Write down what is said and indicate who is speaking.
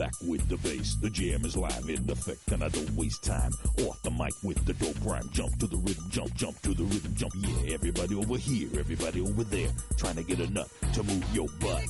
Speaker 1: Back with the bass, the jam is live in effect, and I don't waste time. Off the mic with the dope rhyme, jump to the rhythm, jump, jump to the rhythm, jump. Yeah, everybody over here, everybody over there, trying to get enough to move your butt.